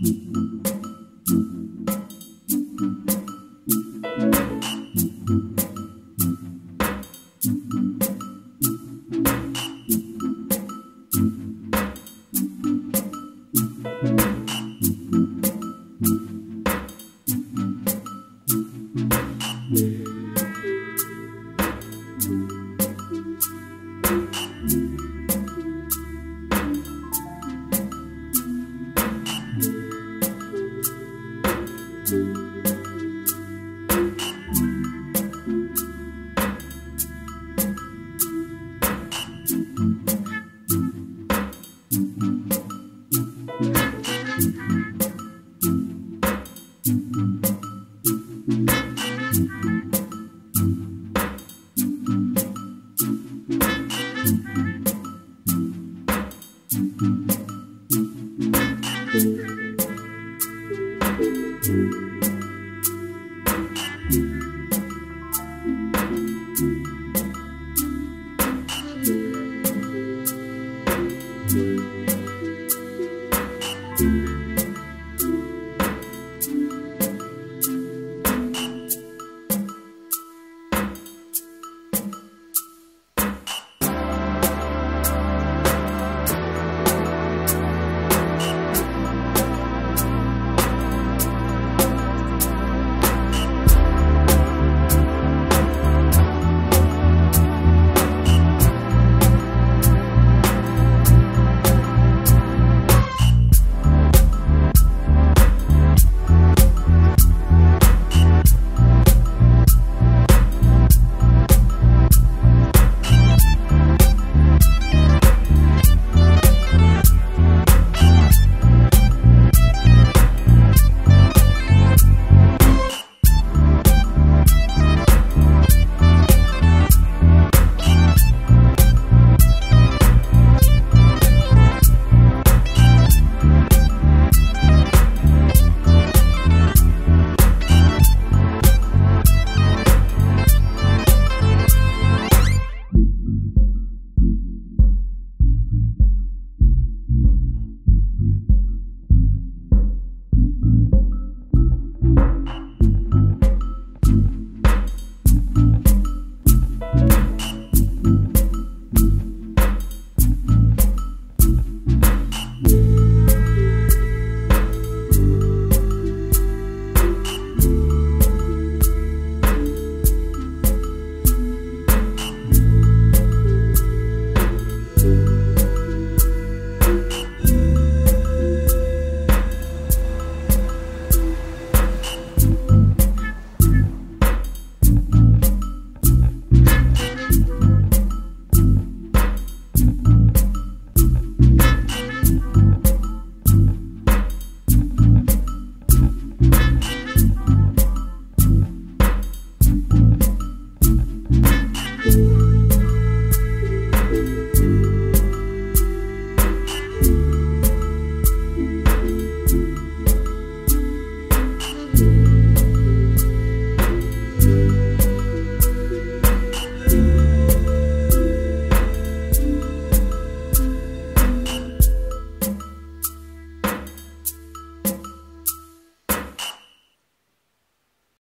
嗯嗯 thank mm -hmm. you